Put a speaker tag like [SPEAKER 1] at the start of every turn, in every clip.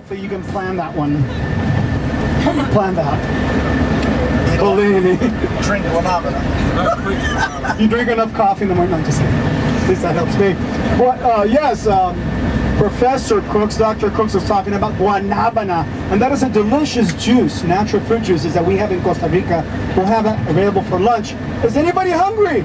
[SPEAKER 1] hopefully you can plan that one. plan that. Bellini.
[SPEAKER 2] Drink Guanabana.
[SPEAKER 1] you drink enough coffee in the morning? No, just kidding. At least that helps me. Well, uh, yes, um, Professor Crooks, Dr. Crooks was talking about guanabana, and that is a delicious juice, natural fruit juices that we have in Costa Rica. We'll have it available for lunch. Is anybody hungry?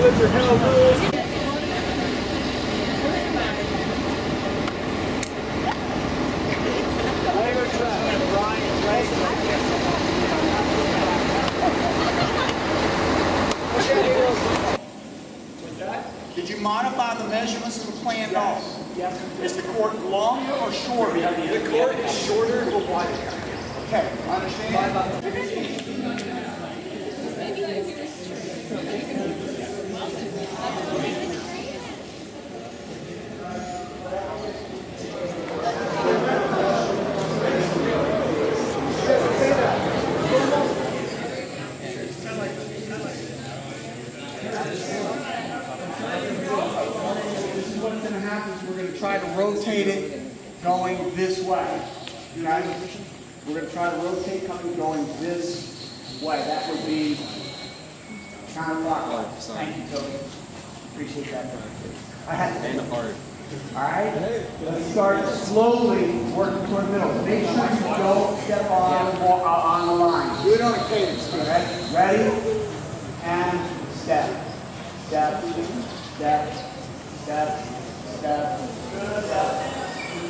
[SPEAKER 2] Did you modify the measurements of the plan off? Yes. Is the court longer or shorter? The court is shorter or wider. Okay, I understand. This is what's going to happen is we're going to try to rotate it going this way. You guys, we're going to try to rotate coming going this way. That would be counterclockwise. Thank you, Toby. Appreciate that. I had to. And hard. All right. Let's start slowly working toward the middle. Make sure you don't step on the on the line. Do it on a cadence. Okay. Ready? And step. Step. Step. Step. Step. Step. You're not walking. Just turn.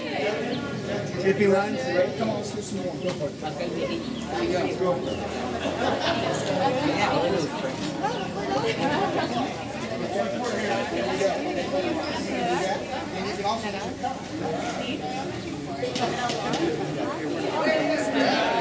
[SPEAKER 3] Taping lines? Ready? Come on, let's do some more. Go for it. There you go. Can also
[SPEAKER 2] Close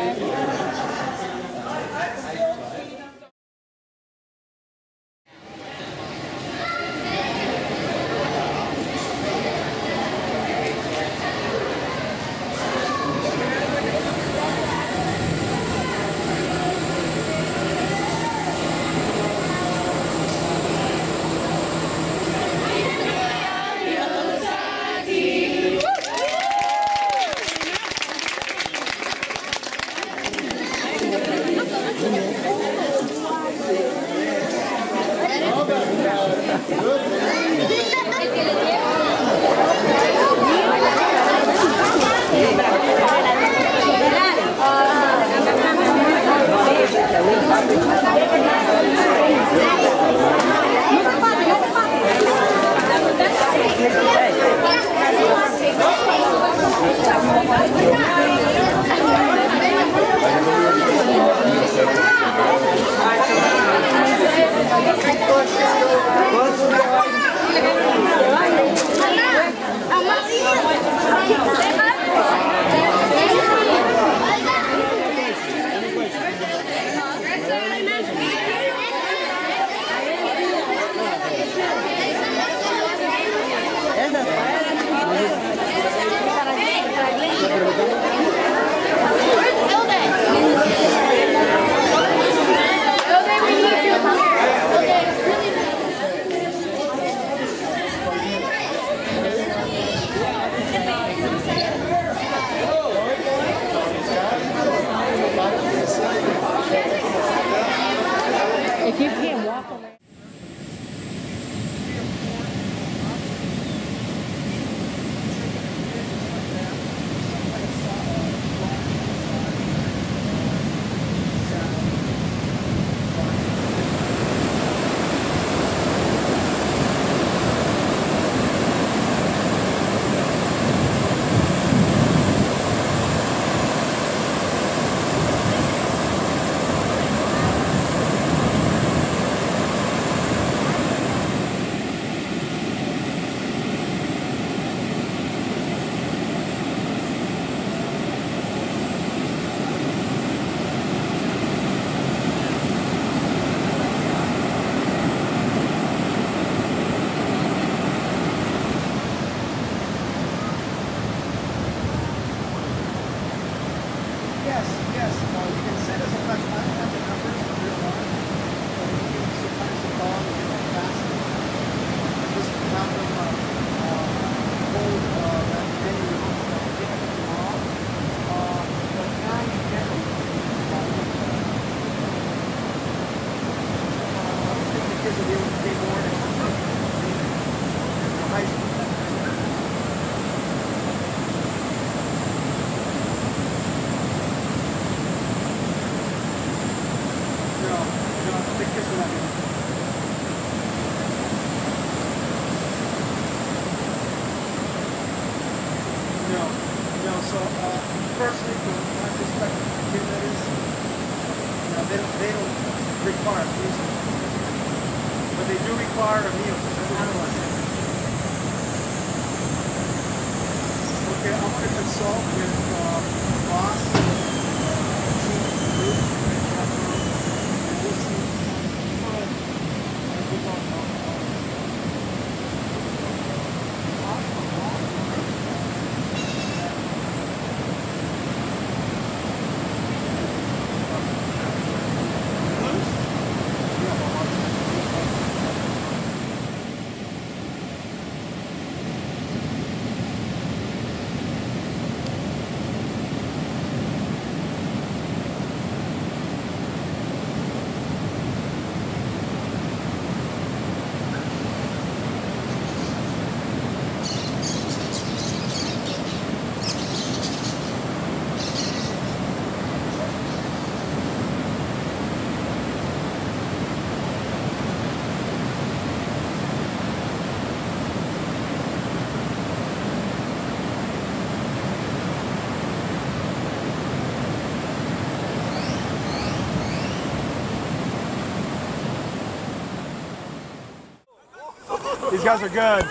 [SPEAKER 2] These guys are good.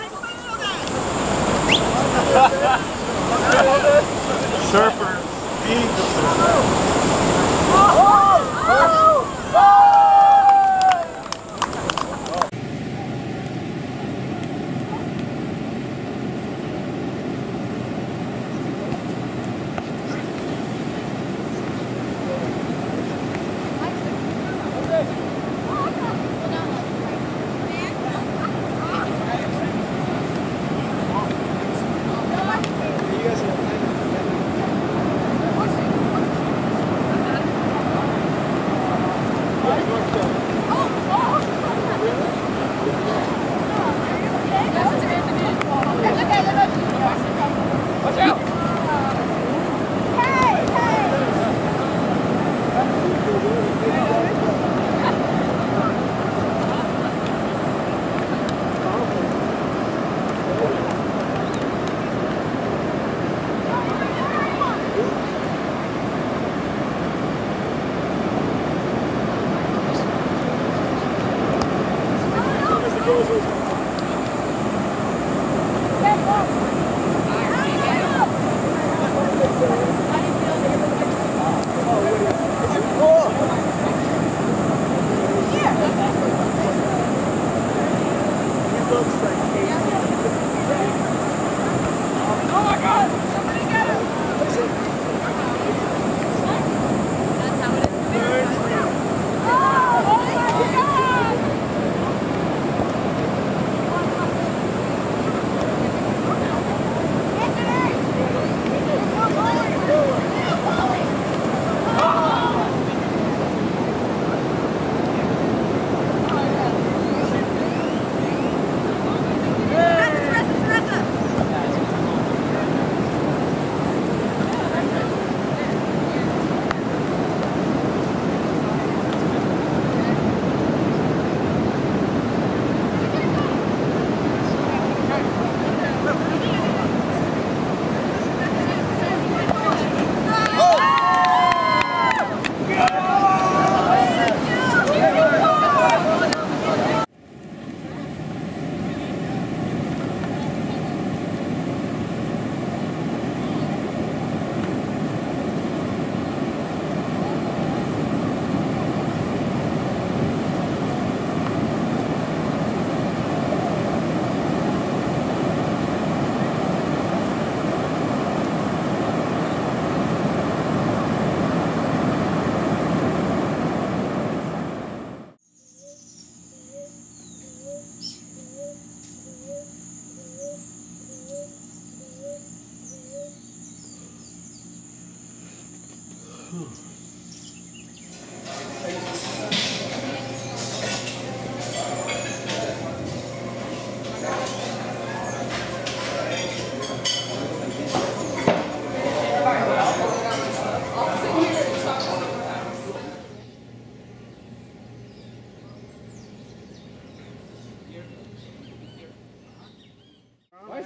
[SPEAKER 2] Surfers, eagles.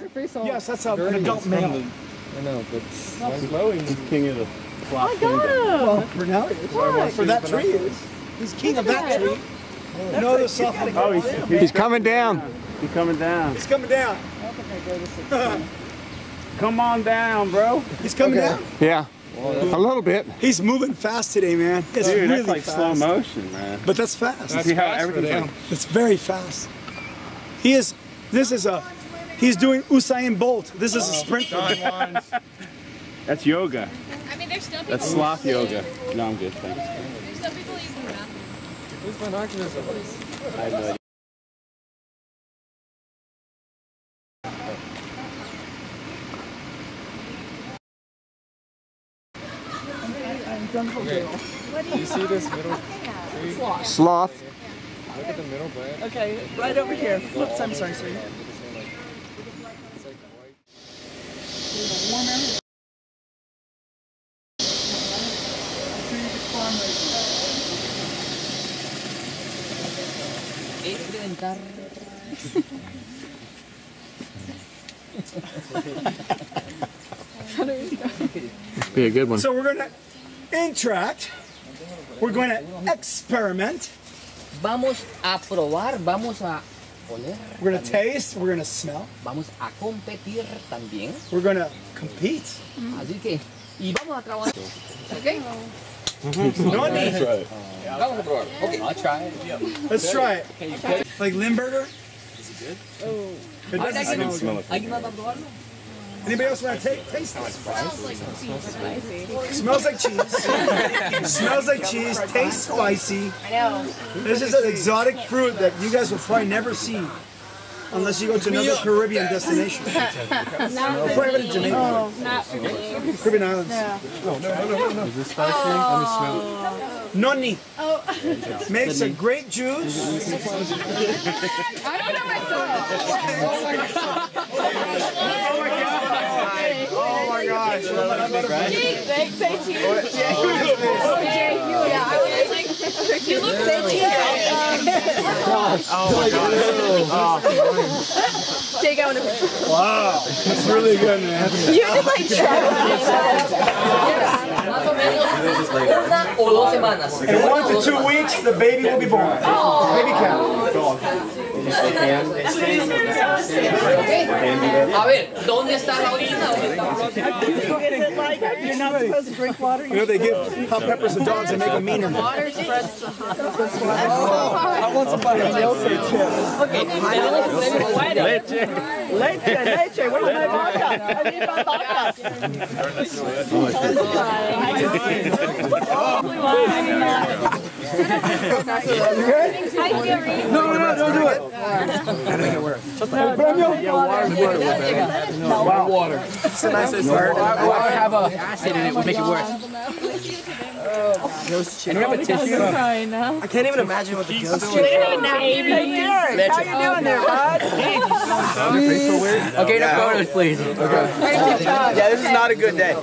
[SPEAKER 4] Free solo.
[SPEAKER 2] Yes, that's a, an adult male.
[SPEAKER 5] I know, but he's king of the flop.
[SPEAKER 4] I got him.
[SPEAKER 2] Well, for now, he is. For that tree, is. He's king of that tree. No, the soft
[SPEAKER 5] Oh, he's,
[SPEAKER 6] He's coming down.
[SPEAKER 5] he's coming down.
[SPEAKER 2] He's coming down.
[SPEAKER 5] Come on down, bro.
[SPEAKER 2] He's coming Okay. down.
[SPEAKER 6] Yeah. A little bit.
[SPEAKER 2] He's moving fast today, man. It's
[SPEAKER 5] Dude,
[SPEAKER 2] really
[SPEAKER 5] that's like
[SPEAKER 2] fast.
[SPEAKER 5] slow motion, man.
[SPEAKER 2] But that's fast.
[SPEAKER 5] See how everything's like,
[SPEAKER 2] It's very fast. He is. This is a. He's doing Usain Bolt. This is a oh. sprint for him.
[SPEAKER 5] that's yoga.
[SPEAKER 7] I mean, there's still people.
[SPEAKER 5] That's sloth yoga. No, I'm good, thanks.
[SPEAKER 7] There's still people using the bathroom.
[SPEAKER 5] I have no idea.
[SPEAKER 8] You see this middle?
[SPEAKER 6] Sloth.
[SPEAKER 8] Look at the middle branch.
[SPEAKER 9] Okay, right over here. Whoops, I'm sorry, sir.
[SPEAKER 6] Be a good one.
[SPEAKER 2] So we're going to interact. We're going to experiment.
[SPEAKER 3] Vamos a probar, vamos a oler,
[SPEAKER 2] We're going to taste. We're going to smell.
[SPEAKER 3] vamos a competir también.
[SPEAKER 2] We're going to compete. Mm-hmm.
[SPEAKER 3] Así que, y vamos a trabajar. ¿Ok? Mm-hmm.
[SPEAKER 2] No need.
[SPEAKER 3] Vamos a probar. Ok. I'll try it.
[SPEAKER 2] Let's try it. Okay. Like Limburger. Is it good? Oh. It doesn't smell good.
[SPEAKER 3] ¿Alguien más va a probarlo?
[SPEAKER 2] Anybody else want to take taste this?
[SPEAKER 7] Smells like spicy.
[SPEAKER 2] Smells like cheese. Smells like cheese. Tastes spicy.
[SPEAKER 7] I know.
[SPEAKER 2] This is an exotic fruit that you guys will probably never see unless you go to another Caribbean destination. You'll probably have it in Jamaica.
[SPEAKER 7] Oh, not really.
[SPEAKER 2] Caribbean islands.
[SPEAKER 5] Is this spicy? Let me smell it. Oh.
[SPEAKER 2] Noni.
[SPEAKER 7] Oh.
[SPEAKER 2] Makes a great juice.
[SPEAKER 7] I don't know myself.
[SPEAKER 2] Oh my gosh.
[SPEAKER 7] Jake, Jake, say cheese. Oh, Jake, you, yeah. I was like, you look say. Jake,
[SPEAKER 2] Wow. That's really good, man.
[SPEAKER 7] You just like
[SPEAKER 3] semanas.
[SPEAKER 2] In one to two weeks, the baby will be born. Baby cow.
[SPEAKER 3] A ver, ¿dónde está la orina? ¿Dónde está
[SPEAKER 9] Is it like you're not supposed to drink water?
[SPEAKER 2] You know, they give hot peppers to dogs and make them meaner.
[SPEAKER 7] water spreads the hot.
[SPEAKER 9] I want somebody else to chip. Leche, leche. Where's my vodka? I need my vodka.
[SPEAKER 2] No, no, no, don't do it. Make it worse. Yeah, water. Water.
[SPEAKER 3] have a acid in it would make it worse. And we have a tissue.
[SPEAKER 9] I can't even imagine what the ghost is.
[SPEAKER 7] Baby.
[SPEAKER 9] Derek, how you doing there, bud?
[SPEAKER 3] Okay, no photos, please. Okay.
[SPEAKER 9] Yeah, this is not a good day.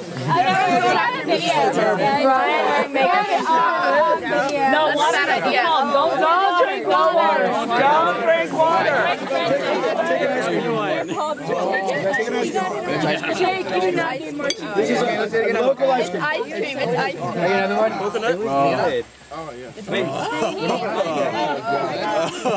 [SPEAKER 7] Ryan, make a No, water. Bad idea.
[SPEAKER 9] Don't, don't drink water. Don't drink water.
[SPEAKER 7] Jake, you do not need more cheese.
[SPEAKER 2] Local ice cream.
[SPEAKER 7] Ice cream, it's ice cream. Oh, yeah.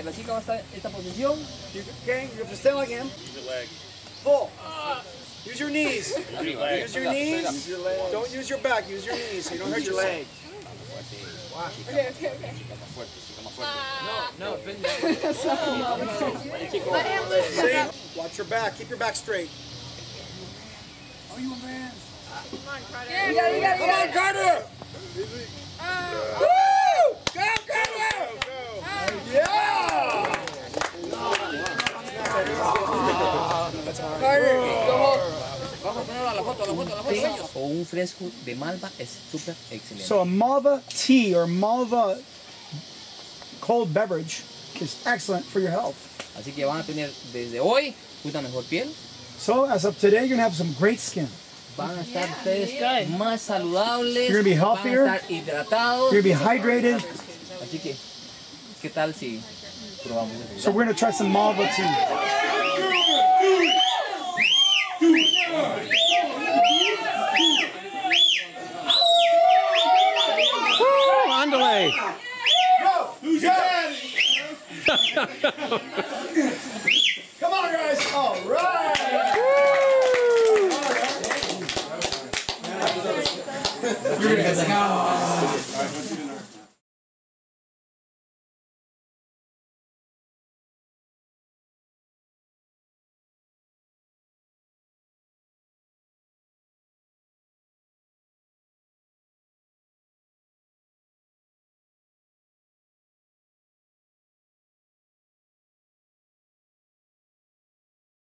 [SPEAKER 3] la chica va a estar en esta posición.
[SPEAKER 2] Okay, you have to stand like him. Use your leg. Pull. Ah. Use your knees. Use your knees. Don't use your back. Use your knees so you don't hurt your leg.
[SPEAKER 7] Okay, okay, okay. Ah.
[SPEAKER 3] No, ven.
[SPEAKER 7] Let him loose.
[SPEAKER 2] See? Watch your back. Keep your back straight. Oh, you a man.
[SPEAKER 7] You got it, you got it, you got it.
[SPEAKER 2] Carter! Woo! Go, Carter! Yeah!
[SPEAKER 3] Carter, go. Vamos a ponerlo a la foto, a la foto. té o un fresco de malva es súper excelente.
[SPEAKER 2] So a Malva tea or Malva cold beverage is excellent for your health.
[SPEAKER 3] Así que van a tener desde hoy una mejor piel.
[SPEAKER 2] So as of today, you're gonna have some great skin.
[SPEAKER 3] Van a estar ustedes más saludables.
[SPEAKER 2] You're gonna be healthier.
[SPEAKER 3] Van a estar hidratados.
[SPEAKER 2] You're gonna be hydrated.
[SPEAKER 3] Así que, ¿qué tal si probamos?
[SPEAKER 2] So we're gonna try some Malva tea.
[SPEAKER 6] ハ
[SPEAKER 10] ハハハ!